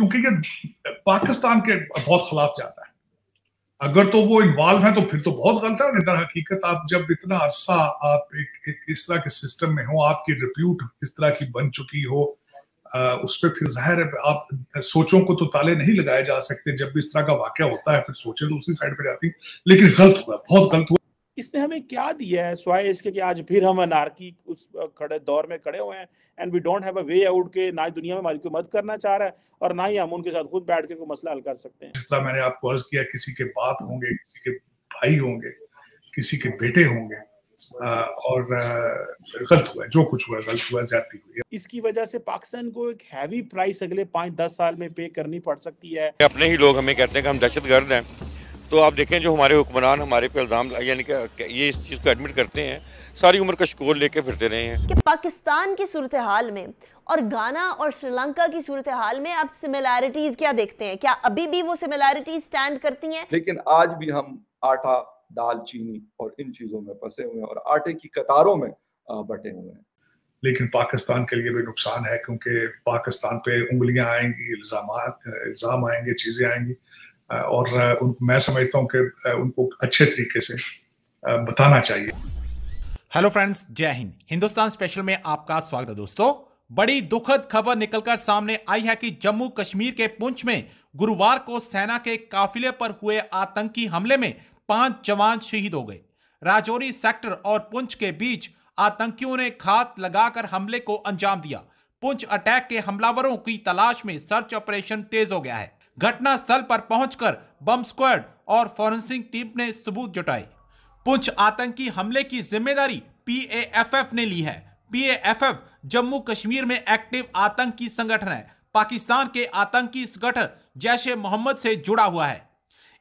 क्योंकि ये पाकिस्तान के बहुत खिलाफ जाता है। अगर तो वो इन्वॉल्व है तो फिर तो बहुत गलत है। इधर हकीकत आप जब इतना अरसा आप एक, एक इस तरह के सिस्टम में हो आपकी रिप्यूट इस तरह की बन चुकी हो आ, उस पर फिर ज़ाहिर है आप सोचों को तो ताले नहीं लगाए जा सकते। जब भी इस तरह का वाक्य होता है फिर सोचे तो उसी साइड पर जाती लेकिन गलत हुआ बहुत गलत हुआ। इसने हमें क्या दिया है स्वाय इसके कि आज फिर हम अनारकी उस खड़े दौर में खड़े हुए हैं? And we don't have a way out के ना ही दुनिया में हमारी कोई मदद करना चाह रहा है और ना ही हम उनके साथ खुद बैठ के कोई मसला हल कर सकते हैं। जिस तरह मैंने आपको अर्ज़ किया किसी के बाप होंगे किसी के भाई होंगे किसी के बेटे होंगे और गलत हुआ जो कुछ हुआ गलत हुआ ज़्यादा हुई इसकी वजह से पाकिस्तान को एक हैवी प्राइस अगले पाँच दस साल में पे करनी पड़ सकती है। अपने ही लोग हमें कहते हैं कि हम दहशत गर्द हैं। तो आप देखें जो हमारे हुक्मरान हमारे पे इल्ज़ाम यानी कि ये इस चीज़ को एडमिट करते हैं सारी उम्र का शिकोर लेके फिरते रहे हैं। कि पाकिस्तान की सूरत हाल में और गाना और श्रीलंका की सूरत हाल में आप सिमिलैरिटीज क्या देखते हैं? क्या अभी भी वो सिमिलैरिटीज स्टैंड करती हैं? लेकिन आज भी हम आटा दाल चीनी और इन चीज़ों में फंसे हुए हैं और आटे की कतारों में बटे हुए हैं। लेकिन पाकिस्तान के लिए भी नुकसान है? क्योंकि पाकिस्तान पे उंगलियाँ आएँगी इल्ज़ाम इल्ज़ाम आएँगे चीज़ें आएँगी। और मैं समझता हूँ कि उनको अच्छे तरीके से बताना चाहिए। हेलो फ्रेंड्स, जय हिंद। हिंदुस्तान स्पेशल में आपका स्वागत है दोस्तों। बड़ी दुखद खबर निकलकर सामने आई है कि जम्मू कश्मीर के पुंछ में गुरुवार को सेना के काफिले पर हुए आतंकी हमले में पाँच जवान शहीद हो गए। राजौरी सेक्टर और पुंछ के बीच आतंकियों ने खात लगाकर हमले को अंजाम दिया। पुंछ अटैक के हमलावरों की तलाश में सर्च ऑपरेशन तेज हो गया है। घटना स्थल पर पहुंचकर बम स्क्वाड और फॉरेंसिक टीम ने सबूत जुटाए। पुंछ आतंकी हमले की ज़िम्मेदारी पीएएफएफ ने ली है। पीएएफएफ जम्मू कश्मीर में एक्टिव आतंकी संगठन है। पाकिस्तान के आतंकी संगठन जैश ए मोहम्मद से जुड़ा हुआ है।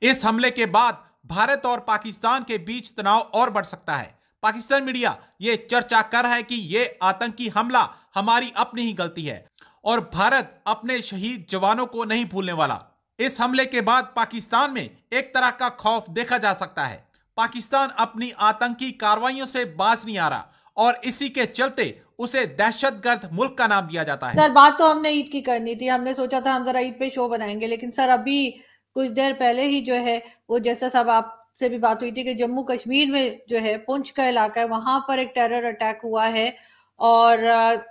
इस हमले के बाद भारत और पाकिस्तान के बीच तनाव और बढ़ सकता है। पाकिस्तान मीडिया ये चर्चा कर रहा है कि ये आतंकी हमला हमारी अपनी ही गलती है। और भारत अपने शहीद जवानों को नहीं भूलने वाला। इस हमले के बाद पाकिस्तान में एक तरह का खौफ देखा जा सकता है। पाकिस्तान अपनी आतंकी कार्रवाइयों से बाज नहीं आ रहा और इसी के चलते उसे दहशतगर्द मुल्क का नाम दिया जाता है। सर, बात तो हमने ईद की करनी थी। हमने सोचा था हम जरा ईद पे शो बनाएँगे, लेकिन सर, अभी कुछ देर पहले ही जो है, वो जैसा सब आप से भी बात हुई थी कि जम्मू कश्मीर में जो है, पुंछ का इलाका है, वहाँ पर एक टेरर अटैक हुआ है। और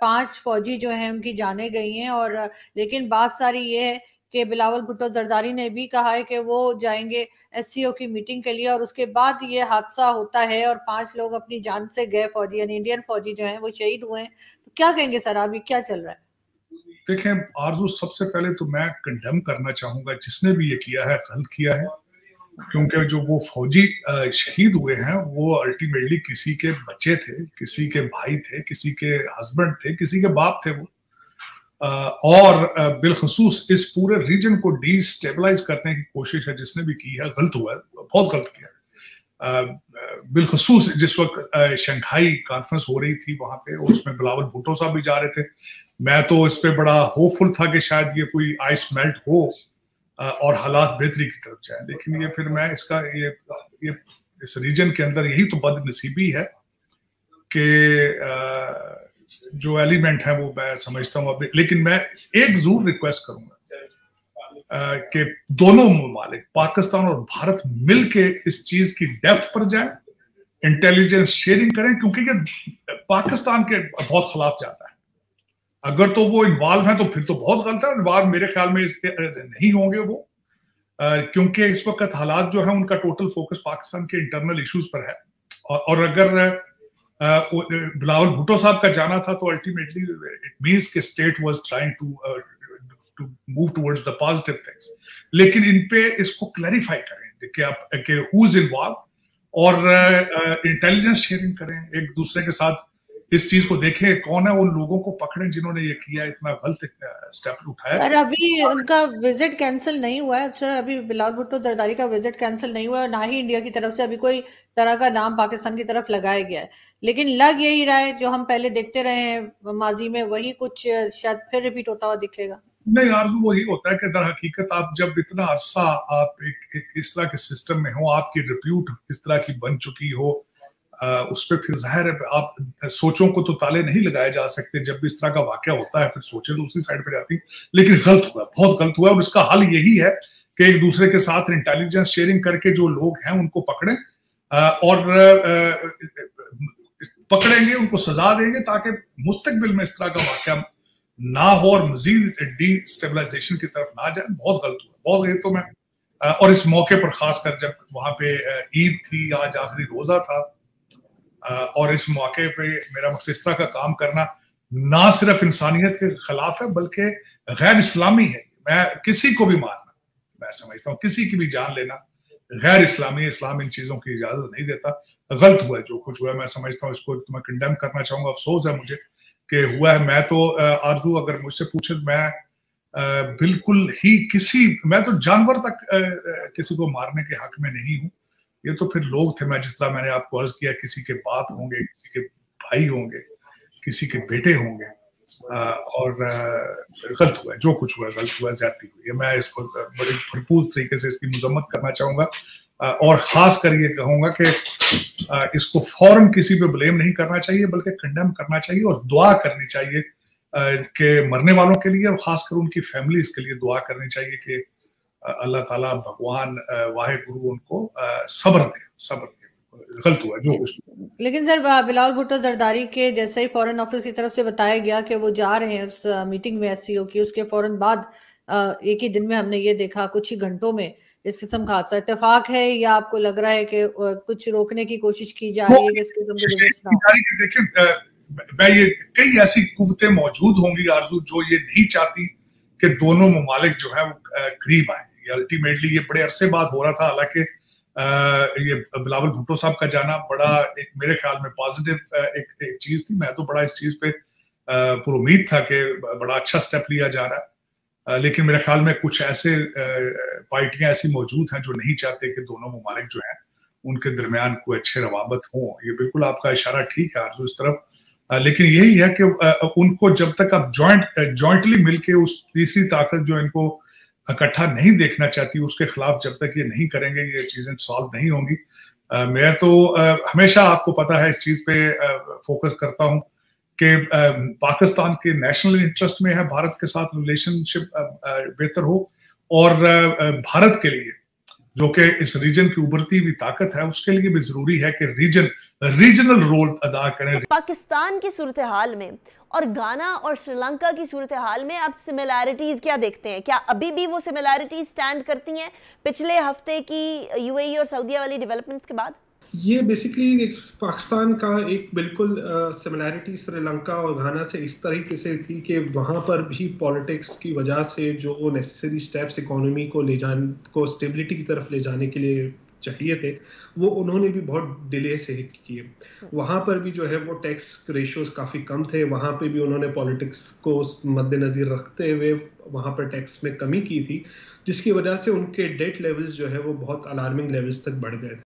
पाँच फौजी जो है उनकी जाने गई हैं और, लेकिन बात सारी ये है कि बिलावल भुट्टो जरदारी ने भी कहा है कि वो जाएँगे एस की मीटिंग के लिए और उसके बाद ये हादसा होता है और पाँच लोग अपनी जान से गए फौजी, यानी इंडियन फौजी जो हैं वो शहीद हुए हैं। तो क्या कहेंगे सर, अभी क्या चल रहा है? देखें, आरज़ू, सबसे पहले तो मैं कंडेम करना चाहूँगा जिसने भी ये किया है, गलत किया है। क्योंकि जो वो फौजी शहीद हुए हैं, वो अल्टीमेटली किसी के बच्चे थे, किसी के भाई थे, किसी के हस्बैंड थे, किसी के बाप थे वो। और बिलखसूस इस पूरे रीजन को डिस्टेबलाइज करने की कोशिश है, जिसने भी की है, गलत हुआ है, बहुत गलत किया बिलखसूस जिस वक्त शंघाई कॉन्फ्रेंस हो रही थी वहाँ पे उसमें बिलावल भुट्टो साहब भी जा रहे थे। मैं तो इस पे बड़ा होपफुल था कि शायद ये कोई आइस मेल्ट हो। और हालात बेहतरी की तरफ़ जाए। लेकिन ये फिर मैं इसका ये ये इस रीजन के अंदर यही तो बदनसीबी है कि जो एलिमेंट है वो मैं समझता हूँ। लेकिन मैं एक ज़रूर रिक्वेस्ट करूँगा कि दोनों ममालिक, पाकिस्तान और भारत मिलके इस चीज़ की डेप्थ पर जाए इंटेलिजेंस शेयरिंग करें, क्योंकि ये पाकिस्तान के बहुत खिलाफ जाता है। अगर तो वो इन्वॉल्व है तो फिर तो बहुत गलत है। इन्वॉल्व मेरे ख्याल में इसके नहीं होंगे वो। क्योंकि इस वक्त हालात जो है उनका टोटल फोकस पाकिस्तान के इंटरनल इश्यूज़ पर है। और, और अगर बिलावल भुट्टो साहब का जाना था तो अल्टीमेटली इट मींस के state was trying to to move towards the positive things लेकिन इन पे इसको क्लैरिफाई करें कि आप हु इज़ इन्वॉल्व और इंटेलिजेंस शेयरिंग करें एक दूसरे के साथ इस चीज़ को देखे कौन है उन लोगों को पकड़े जिन्होंने ये किया इतना गलत स्टेप उठाया? सर अभी उनका विज़िट कैंसिल नहीं हुआ है। सर अभी बिलाल भुट्टो जरदारी का विज़िट कैंसिल नहीं हुआ है ना ही इंडिया की तरफ़ से अभी कोई तरह का नाम पाकिस्तान की तरफ़ लगाया गया है। लेकिन लग यही रहा है जो हम पहले देखते रहे हैं माजी में वही कुछ शायद फिर रिपीट होता हुआ दिखेगा। नहीं आरज़ू वही होता है कि दर हकीकत आप जब इतना अरसा आप एक, एक इस तरह के सिस्टम में हो आपकी रिप्यूट इस तरह की बन चुकी हो उस पर फिर ज़ाहिर है, आप सोचों को तो ताले नहीं लगाए जा सकते। जब भी इस तरह का वाक्य होता है, फिर सोचे तो उसी साइड पर जाती लेकिन गलत हुआ, बहुत गलत हुआ और इसका हल यही है कि एक दूसरे के साथ इंटेलिजेंस शेयरिंग करके जो लोग हैं, उनको पकड़े। और पकड़ेंगे, उनको सजा देंगे ताकि मुस्तकबिल में इस तरह का वाक्य ना हो और मजीद डी स्टेबलाइजेशन की तरफ़ ना जाए। बहुत गलत हुआ, बहुत ये तो मैं और इस मौके पर खासकर जब वहाँ पे ईद थी, आज आखिरी रोजा था और इस मौके पे मेरा मकसद इस तरह का काम करना ना सिर्फ़ इंसानियत के खिलाफ है, बल्कि गैर इस्लामी है। मैं किसी को भी मारना, मैं समझता हूँ, किसी की भी जान लेना गैर इस्लामी इस्लाम इन चीज़ों की इजाज़त नहीं देता। गलत हुआ है, जो कुछ हुआ है, मैं समझता हूँ, इसको मैं कंडेम करना चाहूँगा। अफसोस है मुझे कि हुआ है। मैं तो आरज़ू अगर मुझसे पूछे, मैं बिल्कुल ही किसी, मैं तो जानवर तक किसी को मारने के हक में नहीं हूँ। ये तो फिर लोग थे, मैं जिस तरह मैंने आपको अर्ज़ किया, किसी के बाप होंगे, किसी के भाई होंगे, किसी के बेटे होंगे और गलत हुआ जो कुछ हुआ गलत हुआ ज़्यादा हुई मैं इसको बड़े भरपूर तरीके से इसकी मजम्मत करना चाहूँगा और खास कर ये कहूँगा कि इसको फ़ौरन किसी पे ब्लेम नहीं करना चाहिए, बल्कि कंडेम करना चाहिए और दुआ करनी चाहिए कि मरने वालों के लिए और खासकर उनकी फैमिलीज़ के लिए दुआ करनी चाहिए कि अल्लाह ताला भगवान वाहे गुरु उनको सब्र दे सब्र दे। गलत हुआ जो कुछ लेकिन सर बिलावल भुट्टो जरदारी के जैसे ही फॉरेन ऑफ़िस की तरफ़ से बताया गया कि वो जा रहे हैं उस मीटिंग में एस की उसके फ़ौरन बाद एक ही दिन में हमने ये देखा कुछ ही घंटों में इस किस्म का हादसा। इतफाक है या आपको लग रहा है कि कुछ रोकने की कोशिश की जा रही है इस किस्म के देखिए मैं ये कई ऐसी कुवतें मौजूद होंगी आरज़ू जो ये नहीं चाहती कि दोनों ममालिक जो है वो करीब आए। अल्टीमेटली ये बड़े अरसे बाद हो रहा था। हालाँकि ये बिलावल भुट्टो साहब का जाना बड़ा एक मेरे ख्याल में पॉजिटिव एक, एक चीज़ थी। मैं तो बड़ा इस चीज़ पे पूरा उम्मीद था कि बड़ा अच्छा स्टेप लिया जा रहा है। लेकिन मेरे ख्याल में कुछ ऐसे पार्टियाँ ऐसी मौजूद हैं जो नहीं चाहते कि दोनों ममालिक जो हैं उनके दरमियान कोई अच्छे रवाबत हों। ये बिल्कुल आपका इशारा ठीक है आरज़ू इस तरफ़। लेकिन यही है कि उनको जब तक आप जॉइंट जॉइंटली मिलके उस तीसरी ताकत जो इनको इकट्ठा नहीं देखना चाहती, उसके खिलाफ जब तक ये नहीं करेंगे, ये चीज़ें सॉल्व नहीं होंगी। मैं तो हमेशा आपको पता है इस चीज़ पे फोकस करता हूँ कि पाकिस्तान के नेशनल इंटरेस्ट में है, भारत के साथ रिलेशनशिप बेहतर हो और भारत के लिए जो कि इस रीजन की उभरती हुई ताकत है, उसके लिए भी ज़रूरी है कि रीजन रीजनल रोल अदा करें। पाकिस्तान की सूरत हाल में और गाना और श्रीलंका की सूरत हाल में आप सिमिलैरिटीज क्या देखते हैं? क्या अभी भी वो सिमिलैरिटीज स्टैंड करती हैं? पिछले हफ़्ते की यूएई और सऊदीया वाली डेवलपमेंट्स के बाद? ये बेसिकली पाकिस्तान का एक बिल्कुल सिमिलैरिटी श्रीलंका और घाना से इस तरीके से थी कि वहाँ पर भी पॉलिटिक्स की वजह से जो नेसेसरी स्टेप्स इकोनॉमी को ले जाने, को स्टेबिलिटी की तरफ़ ले जाने के लिए चाहिए थे, वो उन्होंने भी बहुत डिले से किए। वहाँ पर भी जो है वो टैक्स रेशियोज काफ़ी कम थे, वहाँ पे भी उन्होंने पॉलिटिक्स को मद्देनज़र रखते हुए वहाँ पर टैक्स में कमी की थी, जिसकी वजह से उनके डेट लेवल्स जो है वो बहुत अलार्मिंग लेवल्स तक बढ़ गए थे।